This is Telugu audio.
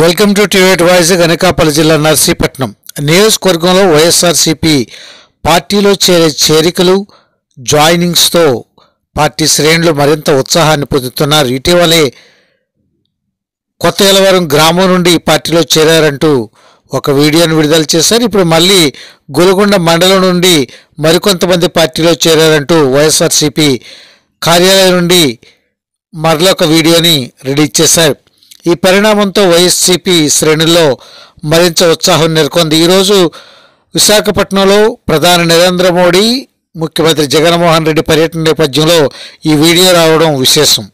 వెల్కమ్ టు టివేట్ వాయిస్ గనకాపల్లి జిల్లా నర్సీపట్నం. నియోజకవర్గంలో వైఎస్ఆర్సీపీ పార్టీలో చేరే చేరికలు జాయినింగ్స్తో పార్టీ శ్రేణులు మరింత ఉత్సాహాన్ని పొందుతున్నారు. ఇటీవలే కొత్త ఎలవరం గ్రామం నుండి ఈ పార్టీలో చేరారంటూ ఒక వీడియోను విడుదల చేశారు. ఇప్పుడు మళ్ళీ గొలుగొండ మండలం నుండి మరికొంతమంది పార్టీలో చేరారంటూ వైఎస్ఆర్సీపీ కార్యాలయం నుండి మరొక వీడియోని రిలీజ్ చేశారు. ఈ పరిణామంతో వైఎస్సీపీ శ్రేణుల్లో మరింత ఉత్సాహం నెలకొంది. ఈరోజు విశాఖపట్నంలో ప్రధాని నరేంద్ర మోడీ ముఖ్యమంత్రి జగన్మోహన్ రెడ్డి పర్యటన నేపథ్యంలో ఈ వీడియో రావడం విశేషం.